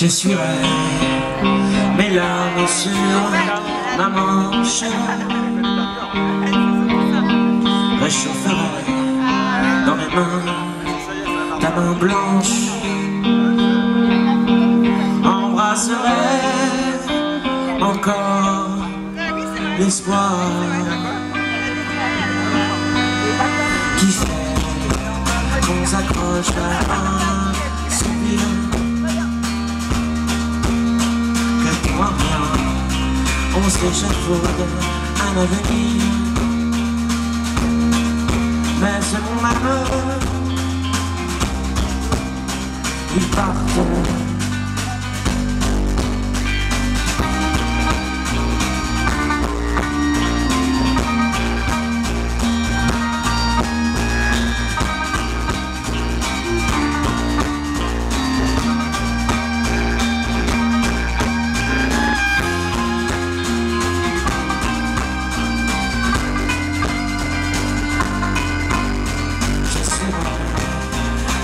Je suivrai mes larmes sur ma manche. Réchaufferai dans mes mains ta main blanche. Embrasserai encore l'espoir. Nostra Souvient Que toi bien On s'échafaude à l'avenir Mais selon la mode Ils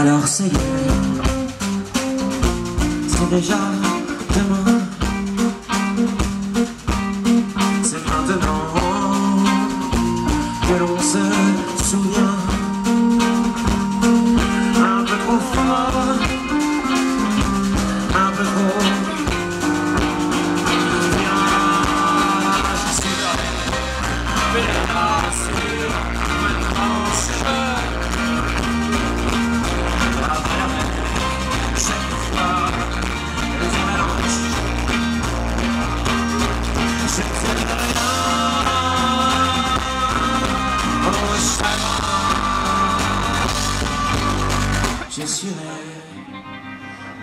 Alors c'est c'est déjà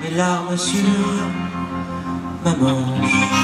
mes larmes sur ma manche